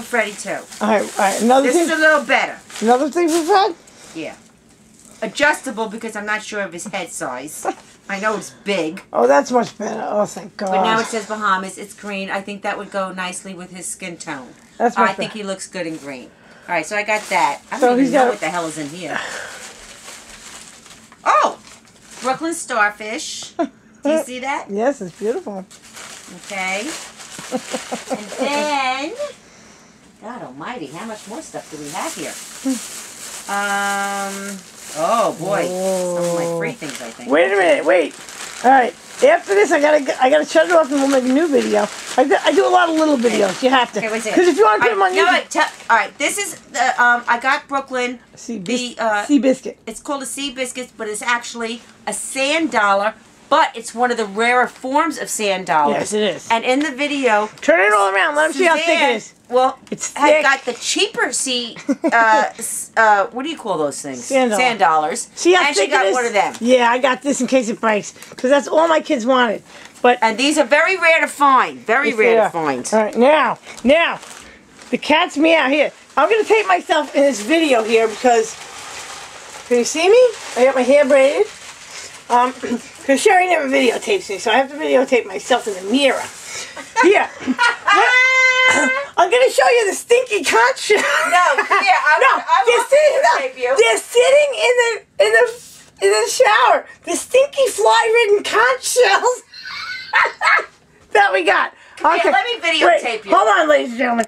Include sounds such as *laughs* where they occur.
for Freddie too. All right, all right. Another This thing. is a little better. Another thing for Fred. Yeah. Adjustable because I'm not sure of his head size. I know it's big. Oh, that's much better. Oh, thank God. But now it says Bahamas. It's green. I think that would go nicely with his skin tone. That's I much think he looks good in green. All right, so I got that. I So don't he's even know got- what the hell is in here. Oh, Brooklyn starfish. *laughs* Do you see that? Yes, it's beautiful. Okay. And then, Almighty, how much more stuff do we have here? Um. Oh boy, some of my free things. I think. Wait a minute. Wait. All right. After this, I gotta I gotta shut it off and we'll make a new video. I, do- I do a lot of little videos. You have to. Okay, wait a if you want to put them on right, no, YouTube, wait, tell- all right, this is the um. I got Brooklyn. sea, the, uh, sea biscuit. It's called a sea biscuit, but it's actually a sand dollar. But it's one of the rarer forms of sand dollars. Yes, it is. And in the video, Turn it all around. Let them see how thick it is. Well, It's thick. got the cheaper sea. *laughs* Uh, uh, what do you call those things? Sand dollar. dollars. See how and thick she got it is? one of them. Yeah, I got this in case it breaks. Because that's all my kids wanted. But And these are very rare to find. Very rare to find. All right, now, now, the cat's meow here. I'm gonna tape myself in this video here because, can you see me? I got my hair braided. Um, *clears throat* because Sherry never videotapes me, so I have to videotape myself in the mirror. Here. *laughs* I'm gonna show you the stinky conch shell. No, come here. I, No, I they're sitting, no, you. they're sitting in the in the in the shower. The stinky fly-ridden conch shells *laughs* that we got. here, let me videotape Wait, you. Hold on, ladies and gentlemen.